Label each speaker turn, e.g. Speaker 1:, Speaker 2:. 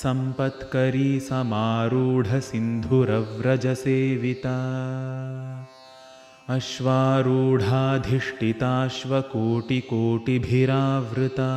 Speaker 1: सम्पत्करी समारूढसिन्धुरव्रजसेविता अश्वारूढाधिष्ठिताश्वकोटिकोटिभिरावृता